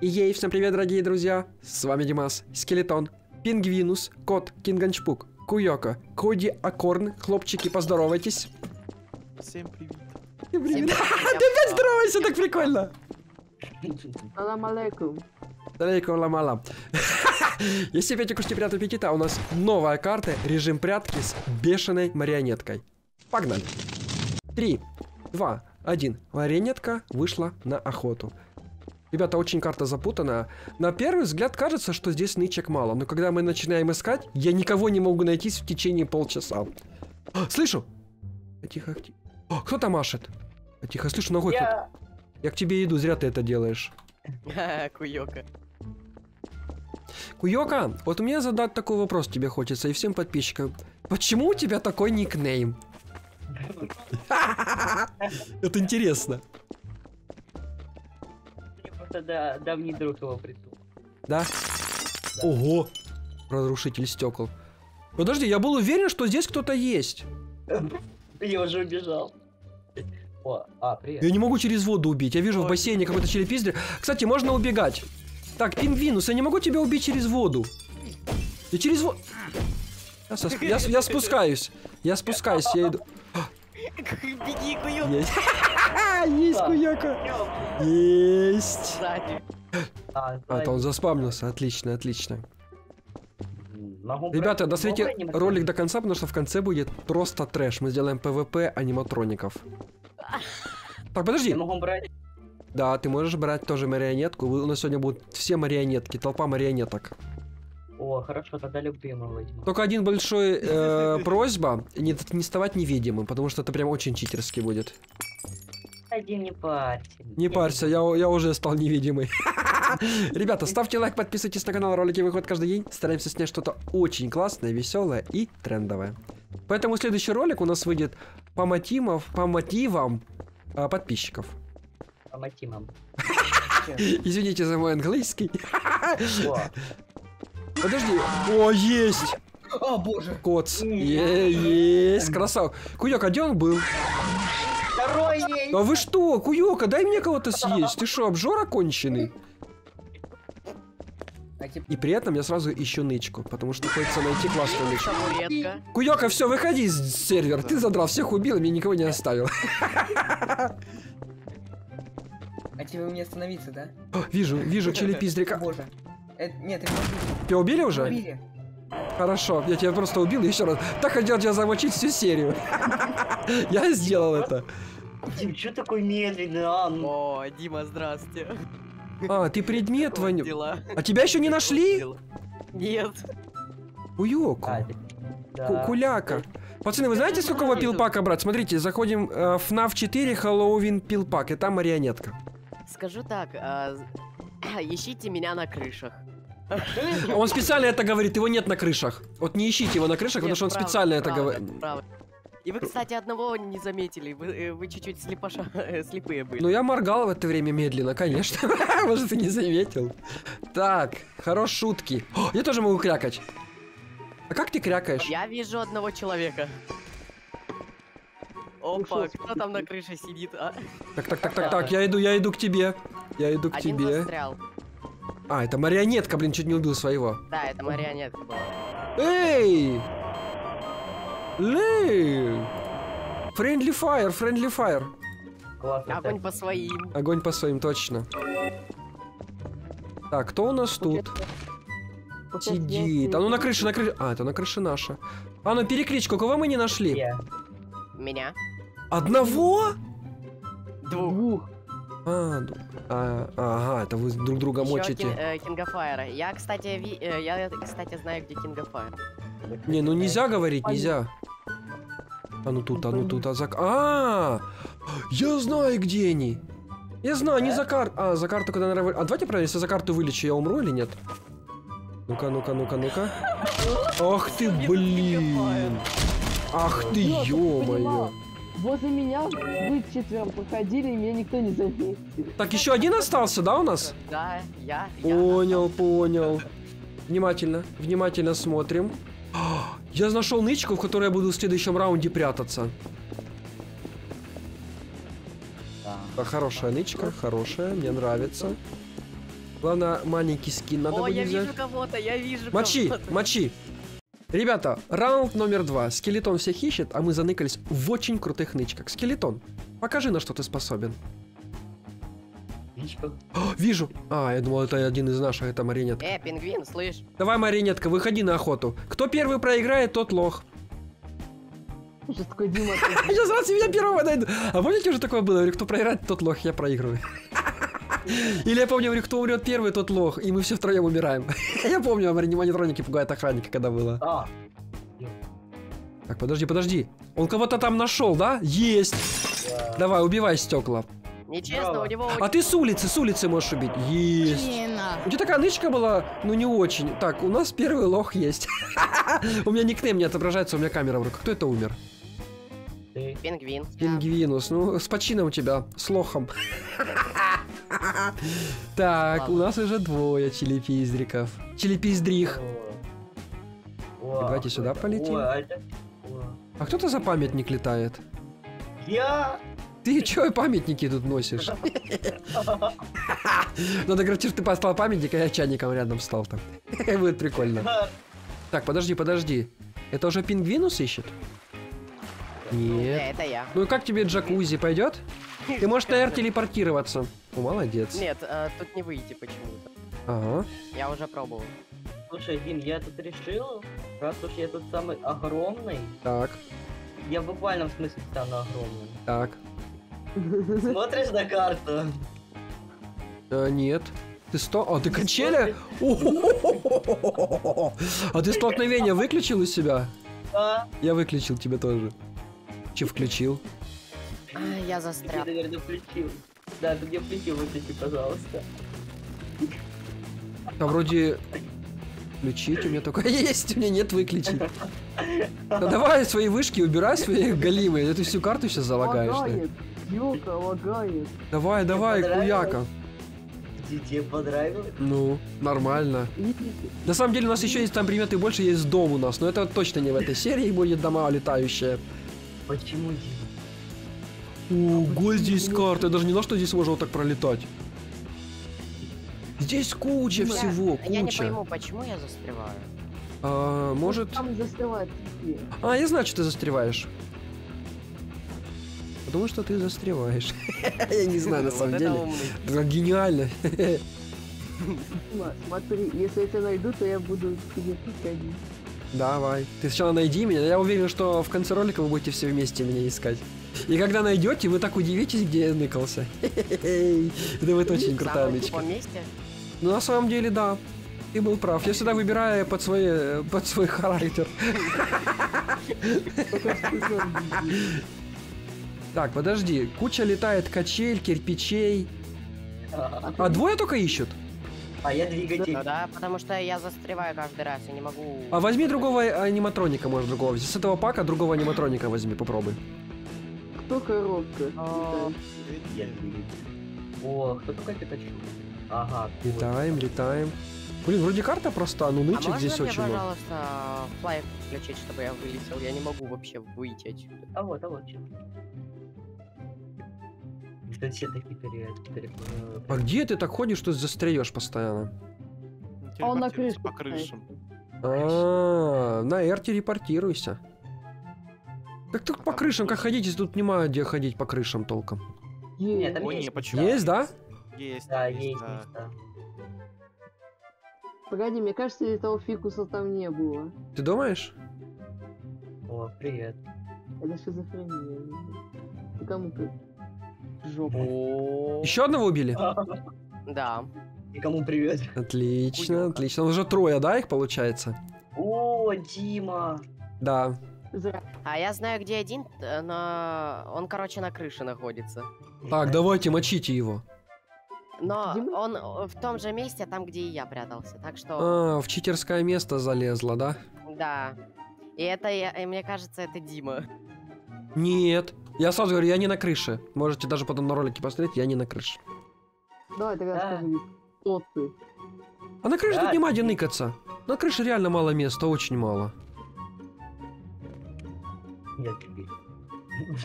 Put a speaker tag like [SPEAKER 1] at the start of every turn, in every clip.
[SPEAKER 1] И ей, всем привет, дорогие друзья! С вами Димас, Скелетон, Пингвинус, Кот, Кинганчпук, Куёка, Коди Акорн. Хлопчики, поздоровайтесь.
[SPEAKER 2] Всем привет.
[SPEAKER 1] Всем привет. Ты опять здоровайся, так прикольно.
[SPEAKER 3] Салам алейкум.
[SPEAKER 1] Алейкум ламала. Если опять кушайте прятать аппетита, у нас новая карта, режим прятки с бешеной марионеткой. Погнали. Три, два, один. Марионетка вышла на охоту. Ребята, очень карта запутанная. На первый взгляд кажется, что здесь нычек мало, но когда мы начинаем искать, я никого не могу найти в течение полчаса. А, слышу! Тихо, тихо. О, кто там машет? Тихо, слышу, ногой кто
[SPEAKER 3] Я...
[SPEAKER 1] Я к тебе иду, зря ты это делаешь.
[SPEAKER 2] Куёка.
[SPEAKER 1] Куёка, вот мне задать такой вопрос тебе хочется и всем подписчикам. Почему у тебя такой никнейм? Это интересно.
[SPEAKER 3] Просто да, давний друг его придумал.
[SPEAKER 1] Да? Ого! Разрушитель стекол. Подожди, я был уверен, что здесь кто-то есть.
[SPEAKER 3] Я уже убежал. О, а, привет.
[SPEAKER 1] Я не могу через воду убить. Я вижу в
[SPEAKER 3] Ой.
[SPEAKER 1] бассейне какой-то челепиздрик. Кстати, можно убегать. Так, пингвинус, я не могу тебя убить через воду. Я через воду... Я, сос- я я спускаюсь. Я спускаюсь, я иду.
[SPEAKER 2] Беги, Куёка.
[SPEAKER 1] Есть. Есть
[SPEAKER 3] Да.
[SPEAKER 1] куяка. Есть.
[SPEAKER 2] Сзади.
[SPEAKER 3] А,
[SPEAKER 1] А, то он заспавнился. Отлично, отлично. Ребята, досмотрите ролик до конца, потому что в конце будет просто трэш. Мы сделаем PvP аниматроников. Так, подожди. Да, ты можешь брать тоже марионетку. У нас сегодня будут все марионетки, толпа марионеток.
[SPEAKER 3] О, хорошо, тогда возьму.
[SPEAKER 1] Только один большой э, просьба не, не ставать невидимым, потому что это прям очень читерски будет.
[SPEAKER 3] Один не парься.
[SPEAKER 1] Не парься, я, я уже стал невидимый. Ребята, ставьте лайк, подписывайтесь на канал, ролики выходят каждый день. Стараемся снять что-то очень классное, веселое и трендовое. Поэтому следующий ролик у нас выйдет по мотивам, по мотивам а, подписчиков.
[SPEAKER 3] По мотивам.
[SPEAKER 1] Извините за мой английский. Подожди. О, есть!
[SPEAKER 3] О, боже.
[SPEAKER 1] Коц. Е- Есть. Красав. Куёк, а где он был? А вы что, Куёка, дай мне кого-то съесть. Ты что, обжора конченый?
[SPEAKER 3] А
[SPEAKER 1] И при этом я сразу ищу нычку, потому что хочется найти классную нычку. Куёка, все, выходи из сервера. Ты задрал, всех убил, и мне никого не оставил.
[SPEAKER 4] А тебе мне остановиться, да?
[SPEAKER 1] О, Вижу, вижу челепиздрика.
[SPEAKER 4] Боже. Это, нет, это.
[SPEAKER 1] Тебя убили уже?
[SPEAKER 4] убили.
[SPEAKER 1] Хорошо, я тебя просто убил еще раз. Так хотел тебя замочить всю серию. Я сделал это.
[SPEAKER 3] Дим, что такой медленный, а? Ну,
[SPEAKER 2] О, Дима, здравствуйте.
[SPEAKER 1] А, ты предмет,
[SPEAKER 2] дела?
[SPEAKER 1] А тебя еще не нашли?
[SPEAKER 2] Нет.
[SPEAKER 1] Ку-
[SPEAKER 3] да.
[SPEAKER 1] Куляка. Пацаны, вы знаете, сколько его пилпака брать? Смотрите, заходим э, в FNAF 4 Хэллоуин пилпак, и там марионетка.
[SPEAKER 2] Скажу так, а, ищите меня на крышах.
[SPEAKER 1] Он специально это говорит, его нет на крышах. Вот не ищите его на крышах, потому что он
[SPEAKER 2] правда,
[SPEAKER 1] специально это говорит.
[SPEAKER 2] И вы, кстати, одного не заметили. Вы, э, вы чуть-чуть слепоша, э, слепые были.
[SPEAKER 1] Ну, я моргал в это время медленно, конечно. Может, ты не заметил. Так, хорош шутки. О, я тоже могу крякать. А как ты крякаешь?
[SPEAKER 2] Я вижу одного человека. Опа, кто там на крыше сидит, а?
[SPEAKER 1] Так, так, так, так, так, я иду, я иду к тебе. Я иду к
[SPEAKER 2] Один
[SPEAKER 1] тебе.
[SPEAKER 2] застрял.
[SPEAKER 1] А, это марионетка, блин, чуть не убил своего.
[SPEAKER 2] Да, это марионетка была.
[SPEAKER 1] Эй! Лей! Friendly fire, friendly fire.
[SPEAKER 3] Классно.
[SPEAKER 2] Огонь по своим.
[SPEAKER 1] Огонь по своим, точно. Так, кто у нас тут? Сидит. А ну на крыше, на крыше. А, это на крыше наша. А ну перекличку, кого мы не нашли?
[SPEAKER 3] Я.
[SPEAKER 2] Меня.
[SPEAKER 1] Одного?
[SPEAKER 2] Двух.
[SPEAKER 1] А, ду- а, ага, это вы друг друга
[SPEAKER 2] Еще
[SPEAKER 1] мочите.
[SPEAKER 2] Кин- э, Кингафайра. Я, кстати, ви- э, я, кстати, знаю, где Кингафайр.
[SPEAKER 1] Не, ну нельзя говорить, нельзя. А ну тут, а ну тут, а за... А, я знаю, где они. Я знаю, не за карту. А, за карту, когда вы- А давайте проверим, если за карту вылечу, я умру или нет? Ну-ка, ну-ка, ну-ка, ну-ка. Ах ты, блин. Ах ты, ё-моё.
[SPEAKER 5] Возле меня вы четвером проходили, и меня никто не заметил.
[SPEAKER 1] Так, еще один остался, да, у нас?
[SPEAKER 2] Да, я. я.
[SPEAKER 1] Понял, понял. Внимательно, внимательно смотрим. Я нашел нычку, в которой я буду в следующем раунде прятаться.
[SPEAKER 3] Да.
[SPEAKER 1] Хорошая нычка, хорошая, мне нравится. Главное, маленький скин надо
[SPEAKER 2] О,
[SPEAKER 1] будет
[SPEAKER 2] я
[SPEAKER 1] взять.
[SPEAKER 2] вижу кого-то, я вижу
[SPEAKER 1] Мочи,
[SPEAKER 2] кого-то.
[SPEAKER 1] мочи. Ребята, раунд номер два. Скелетон всех ищет, а мы заныкались в очень крутых нычках. Скелетон, покажи, на что ты способен.
[SPEAKER 3] Птичка.
[SPEAKER 1] О, вижу. А, я думал, это один из наших, это марионетка.
[SPEAKER 2] Э, пингвин, слышь?
[SPEAKER 1] Давай, марионетка, выходи на охоту. Кто первый проиграет, тот лох.
[SPEAKER 5] Сейчас такой Дима.
[SPEAKER 1] Сейчас раз меня первого найду. А помните, уже такое было? Я говорю, кто проиграет, тот лох, я проигрываю. Или я помню, говорю, кто умрет первый, тот лох, и мы все втроем умираем. Я помню, аниматроники пугают охранника, когда было.
[SPEAKER 3] А,
[SPEAKER 1] Так, подожди, подожди. Он кого-то там нашел, да? Есть.
[SPEAKER 3] да.
[SPEAKER 1] Давай, убивай стекла.
[SPEAKER 2] Нечестно, у него...
[SPEAKER 1] А ты с улицы, с улицы можешь убить. Есть. У тебя такая нычка была, ну не очень. Так, у нас первый лох есть. У меня никнейм не отображается, у меня камера в руках. Кто это умер?
[SPEAKER 3] Ты.
[SPEAKER 2] Пингвин.
[SPEAKER 1] Пингвинус. Ну, с почином тебя, с лохом. Так, у нас уже двое челепиздриков. Челепиздрих.
[SPEAKER 3] О,
[SPEAKER 1] Давайте сюда
[SPEAKER 3] это-
[SPEAKER 1] полетим.
[SPEAKER 3] О, а это- О.
[SPEAKER 1] А кто-то за памятник летает?
[SPEAKER 3] Я!
[SPEAKER 1] Ты чё памятники тут носишь? Надо говорить, что ты поставил памятник, а я чайником рядом встал там. Будет прикольно. Так, подожди, подожди. Это уже пингвинус ищет? Нет.
[SPEAKER 2] Это я.
[SPEAKER 1] Ну и как тебе джакузи пойдет? Ты можешь, наверное, телепортироваться. О, молодец.
[SPEAKER 2] Нет, э, тут не выйти почему-то.
[SPEAKER 1] Ага.
[SPEAKER 2] Я уже пробовал.
[SPEAKER 3] Слушай, Дим, я тут решил, раз уж я тут самый огромный,
[SPEAKER 1] Так,
[SPEAKER 3] я в буквальном смысле стану огромным.
[SPEAKER 1] так.
[SPEAKER 3] Смотришь на карту?
[SPEAKER 1] А, нет. Ты сто... А, ты? О-хо-хо-хо-хо-хо-хо. А ты столкновение выключил из себя?
[SPEAKER 3] Да.
[SPEAKER 1] Я выключил тебя тоже. Че включил?
[SPEAKER 2] А, я
[SPEAKER 3] Ты,
[SPEAKER 2] застрял.
[SPEAKER 3] наверное, включил. Да, ты мне включил, выключи, пожалуйста.
[SPEAKER 1] А вроде... Включить у меня только есть, у меня нет выключить. Да давай свои вышки убирай, свои голимые. Ты всю карту сейчас залагаешь.
[SPEAKER 5] Ёлка, лагает.
[SPEAKER 1] Давай, давай, куяка.
[SPEAKER 3] Тебе- понравилось?
[SPEAKER 1] Ну, нормально. На самом деле у нас еще есть там приметы больше, есть дом у нас, но это точно не в этой серии будет дома летающие.
[SPEAKER 3] Почему, Дим?
[SPEAKER 1] Ого, здесь карта, я даже не знал, что здесь можно вот так пролетать. Здесь куча
[SPEAKER 5] Дима,
[SPEAKER 1] всего,
[SPEAKER 2] Я не
[SPEAKER 1] куча.
[SPEAKER 2] пойму, почему я застреваю.
[SPEAKER 1] А, может...
[SPEAKER 5] Там застревает тебе.
[SPEAKER 1] А, я знаю, что ты застреваешь. Потому что ты застреваешь. Я не знаю, на самом деле. Гениально.
[SPEAKER 5] Смотри, если я тебя найду, то я буду тебе приходить.
[SPEAKER 1] Давай. Ты сначала найди меня. Я уверен, что в конце ролика вы будете все вместе меня искать. И когда найдете, вы так удивитесь, где я ныкался. Это будет очень крутая
[SPEAKER 2] месте.
[SPEAKER 1] Ну, на самом деле, да. Ты был прав. Я всегда выбираю под свой, под свой характер. Так, подожди. Куча летает качель, кирпичей. А двое только ищут?
[SPEAKER 3] А я двигатель.
[SPEAKER 2] Ну да, потому что я застреваю каждый раз, я не могу...
[SPEAKER 1] А возьми другого аниматроника, может, другого. С этого пака другого аниматроника возьми, попробуй.
[SPEAKER 5] Кто коробка?
[SPEAKER 2] А.
[SPEAKER 3] Я двигатель. О, кто такой Пикачу? Ага.
[SPEAKER 1] Летаем, летаем. Блин, вроде карта проста, но
[SPEAKER 2] А
[SPEAKER 1] нычек
[SPEAKER 2] можно
[SPEAKER 1] здесь
[SPEAKER 2] мне,
[SPEAKER 1] очень много.
[SPEAKER 2] пожалуйста, флайк включить, чтобы я вылетел? Я не могу вообще выйти отсюда.
[SPEAKER 3] А вот, а вот Что все такие пере... пере-
[SPEAKER 1] А где ты так ходишь, что застряешь постоянно?
[SPEAKER 5] А он на крыше
[SPEAKER 6] по крышам.
[SPEAKER 1] А, на R телепортируйся. Как тут по крышам, как ходить, если тут нема где ходить по крышам толком?
[SPEAKER 3] Нет, там есть.
[SPEAKER 6] не, почему?
[SPEAKER 1] Есть, да?
[SPEAKER 6] Есть,
[SPEAKER 3] Да,
[SPEAKER 6] есть, да.
[SPEAKER 5] Погоди, мне кажется, этого фикуса там не было.
[SPEAKER 1] Ты думаешь?
[SPEAKER 3] О, привет.
[SPEAKER 5] Это шизофрения. Ты кому ты? Жопа.
[SPEAKER 1] Еще одного убили?
[SPEAKER 2] Да.
[SPEAKER 3] И кому привет?
[SPEAKER 1] Отлично, отлично. Уже трое, да, их получается?
[SPEAKER 3] О, Дима.
[SPEAKER 1] Да.
[SPEAKER 2] А я знаю, где один, э, но он, короче, на крыше находится.
[SPEAKER 1] Так, давайте, мочите его.
[SPEAKER 2] Но
[SPEAKER 5] Дима?
[SPEAKER 2] он э, в том же месте, там, где и я прятался. Так что,
[SPEAKER 1] А, в читерское место залезла, да?
[SPEAKER 2] да. И это, и мне кажется, это Дима.
[SPEAKER 1] Нет. Я сразу говорю, я не на крыше. Можете даже потом на ролике посмотреть, я не на крыше.
[SPEAKER 5] Давай тогда
[SPEAKER 3] Да.
[SPEAKER 5] скажи, кто ты?
[SPEAKER 1] А на крыше
[SPEAKER 3] Да,
[SPEAKER 1] тут нема где ныкаться. На крыше реально мало места, очень мало.
[SPEAKER 3] Нет, тебе.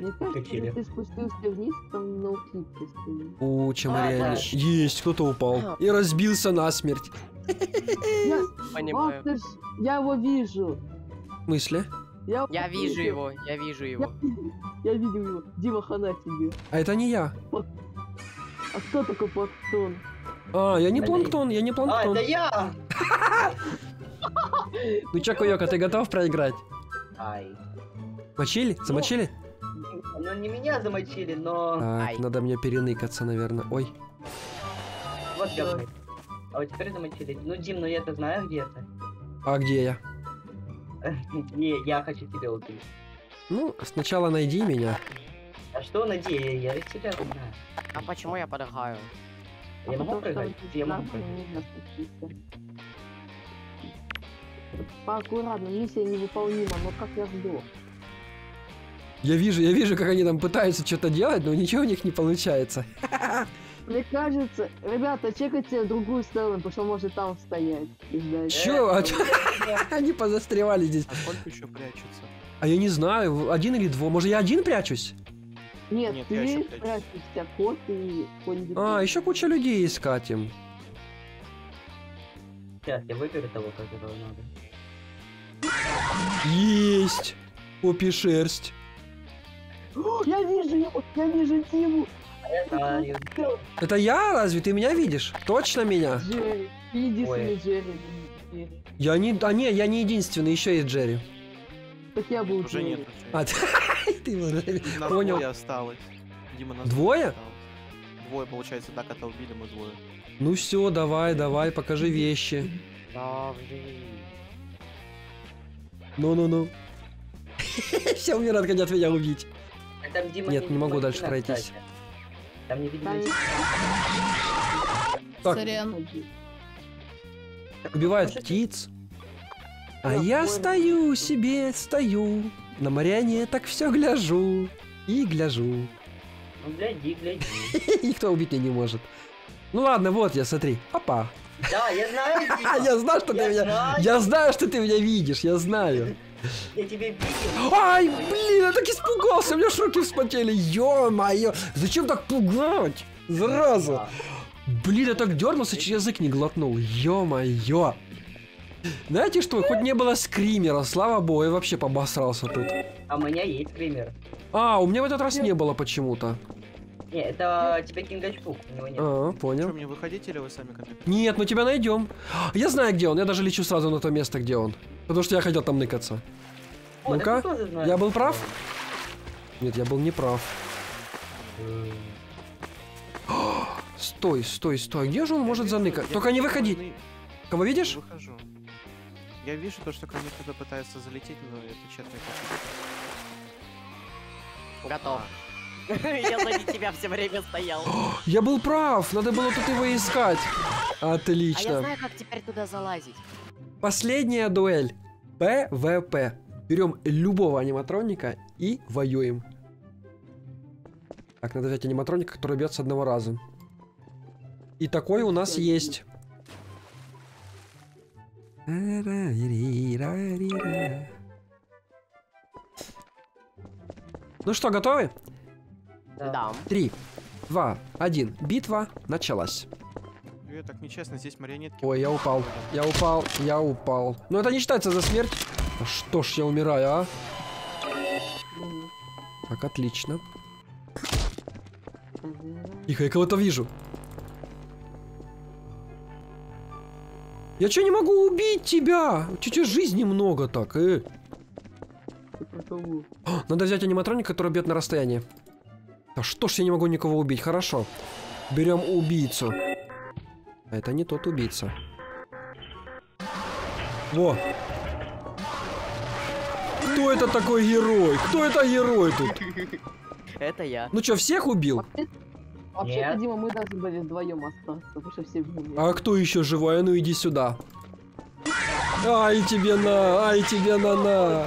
[SPEAKER 5] Мне кажется, ты спустился вниз, там на уклипке стоит.
[SPEAKER 2] А,
[SPEAKER 1] марионет.
[SPEAKER 2] да.
[SPEAKER 1] Есть, кто-то упал. И разбился насмерть.
[SPEAKER 5] Я,
[SPEAKER 2] Понимаю.
[SPEAKER 5] ах ты ж, я его вижу.
[SPEAKER 1] В смысле?
[SPEAKER 5] Я,
[SPEAKER 2] Я вижу его, я вижу
[SPEAKER 5] Я,
[SPEAKER 2] его.
[SPEAKER 5] я видел его. Дима, хана тебе.
[SPEAKER 1] А это не я.
[SPEAKER 5] А кто такой планктон?
[SPEAKER 1] А, я не планктон, я не
[SPEAKER 3] А,
[SPEAKER 1] планктон.
[SPEAKER 3] это я!
[SPEAKER 1] Ну чё, Куёка, ты готов проиграть?
[SPEAKER 3] Ай.
[SPEAKER 1] Мочили? Замочили?
[SPEAKER 3] Ну не меня замочили, но...
[SPEAKER 1] Так,
[SPEAKER 2] Ай.
[SPEAKER 1] надо мне переныкаться, наверное. Ой.
[SPEAKER 3] Вот говно. А вот теперь замочили. Ну, Дим, ну я-то знаю, где ты.
[SPEAKER 1] А где я?
[SPEAKER 3] Не, я хочу тебя убить.
[SPEAKER 1] Ну, сначала найди меня.
[SPEAKER 3] А что, Надея, я ведь тебя знаю.
[SPEAKER 2] А почему я подыхаю?
[SPEAKER 3] Я могу
[SPEAKER 5] Потому что
[SPEAKER 3] прыгать? Я могу прыгать.
[SPEAKER 5] Поаккуратно, миссия невыполнима, но как я сдох?
[SPEAKER 1] Я вижу, я вижу, как они там пытаются что-то делать, но ничего у них не получается.
[SPEAKER 5] Мне кажется, ребята, чекайте другую сторону, потому что может там стоять и ждать.
[SPEAKER 1] Чё? А Они позастревали здесь.
[SPEAKER 6] А сколько еще прячется?
[SPEAKER 1] А я не знаю, один или два. Может, я один прячусь?
[SPEAKER 5] Нет, ты
[SPEAKER 6] прячусь.
[SPEAKER 5] прячешься, кот и конь.
[SPEAKER 1] А, еще куча людей искать им.
[SPEAKER 3] Сейчас, я выберу того, которого надо.
[SPEAKER 1] Есть! Попи шерсть.
[SPEAKER 5] О, Я вижу его, я вижу Тиму.
[SPEAKER 3] Знаю.
[SPEAKER 1] Это я? Разве ты меня видишь? Точно меня?
[SPEAKER 5] Джерри, иди
[SPEAKER 3] Ой.
[SPEAKER 5] ними, Джерри. Джерри.
[SPEAKER 1] Я не... А не, я не единственный, еще есть Джерри.
[SPEAKER 5] Так я был
[SPEAKER 6] Уже
[SPEAKER 5] Джерри.
[SPEAKER 6] нет.
[SPEAKER 1] А, ты, уже
[SPEAKER 6] Нас
[SPEAKER 1] понял.
[SPEAKER 6] двое осталось. Дима, нас
[SPEAKER 1] Двое?
[SPEAKER 6] осталось. Двое, получается, так это убили мы двое.
[SPEAKER 1] Ну все, давай, давай, покажи вещи. Ну-ну-ну. Все умирают, хотят меня убить.
[SPEAKER 3] А
[SPEAKER 1] Нет, не могу дальше пройтись.
[SPEAKER 3] Там не видно.
[SPEAKER 1] Так,
[SPEAKER 7] Сорян.
[SPEAKER 1] убивают птиц. А
[SPEAKER 5] Я
[SPEAKER 1] стою себе, стою. На моряне так все гляжу. И гляжу.
[SPEAKER 3] Ну, гляди, гляди.
[SPEAKER 1] Никто убить меня не может. Ну ладно, вот я, смотри. Опа.
[SPEAKER 3] Да, я знаю,
[SPEAKER 1] я знаю, что ты меня... Я знаю, что ты меня видишь, я знаю.
[SPEAKER 3] Я тебя видел.
[SPEAKER 1] Ай, блин, я так испугался, у меня руки вспотели. Ё-моё, зачем так пугать? Зараза. Блин, я так дернулся, чуть язык не глотнул. Ё-моё. Знаете что, хоть не было скримера, слава богу, я вообще побосрался тут.
[SPEAKER 3] А у меня есть скример.
[SPEAKER 1] А, у меня в этот раз не было почему-то.
[SPEAKER 3] Не, это тебе Кингачпук, у него нет.
[SPEAKER 1] А,
[SPEAKER 6] Что,
[SPEAKER 1] понял.
[SPEAKER 6] мне выходить или вы сами контактируете?
[SPEAKER 1] Нет, мы тебя найдем. Я знаю, где он, я даже лечу сразу на то место, где он. Потому что я хотел там ныкаться.
[SPEAKER 3] О,
[SPEAKER 1] ну-ка,
[SPEAKER 3] знаешь.
[SPEAKER 1] Я был прав? Нет, я был не прав. Стой, стой, стой. Где же он может заныкать? Только не выходи.
[SPEAKER 6] выходи.
[SPEAKER 1] Кого видишь?
[SPEAKER 6] Выхожу. Я вижу то, что ко мне кто-то пытается залететь, но это попытки.
[SPEAKER 2] Готов. Я сзади тебя все время стоял.
[SPEAKER 1] Я был прав. Надо было тут его искать.
[SPEAKER 2] А я
[SPEAKER 1] Отлично.
[SPEAKER 2] знаю, как теперь туда залазить.
[SPEAKER 1] Последняя дуэль. PvP. Берем любого аниматроника и воюем. Так, надо взять аниматроника, который бьет с одного раза. И такой у нас есть. Ну что, готовы?
[SPEAKER 2] Да.
[SPEAKER 1] Три, два, один. Битва началась.
[SPEAKER 6] Э, так нечестно, здесь марионетки.
[SPEAKER 1] Ой, я упал. Я упал, я упал. Но это не считается за смерть. А что ж я умираю, а? Так, отлично. Тихо, я кого-то вижу. Я что, не могу убить тебя? Чуть-чуть жизни много так, э. Надо взять аниматроник, который бьет на расстоянии. Да что ж я не могу никого убить? Хорошо. Берем убийцу. Это не тот убийца. Во! Кто это такой герой? Кто это герой тут?
[SPEAKER 2] Это я.
[SPEAKER 1] Ну что, всех убил?
[SPEAKER 5] Вообще-то,
[SPEAKER 3] Нет.
[SPEAKER 5] Дима, мы должны были вдвоем остаться, потому что все.
[SPEAKER 1] А кто еще живой? А ну иди сюда. Ай тебе на, ай тебе на на.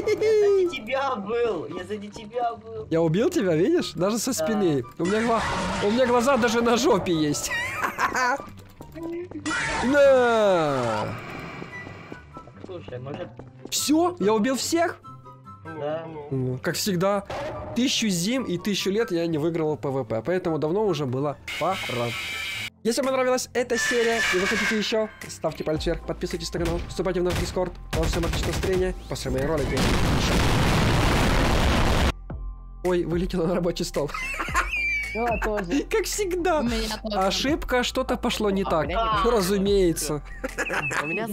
[SPEAKER 3] Сзади тебя был. Я сзади тебя был.
[SPEAKER 1] Я убил тебя, видишь? Даже со спины. У меня, гла- у меня глаза даже на жопе есть. На!
[SPEAKER 3] Слушай, может...
[SPEAKER 1] Все? Я убил всех?
[SPEAKER 3] Да.
[SPEAKER 1] Как всегда, тысячу зим и тысячу лет я не выиграл PvP, поэтому давно уже было пора. Если вам понравилась эта серия и вы хотите еще, ставьте палец вверх, подписывайтесь на канал, вступайте в наш дискорд. Вам всем отличного настроения, после мои ролики. Ой, вылетело на рабочий стол.
[SPEAKER 5] Тоже.
[SPEAKER 1] Как всегда.
[SPEAKER 2] Тоже.
[SPEAKER 1] Ошибка, что-то пошло не так.
[SPEAKER 2] А, не-
[SPEAKER 1] Разумеется.
[SPEAKER 2] У меня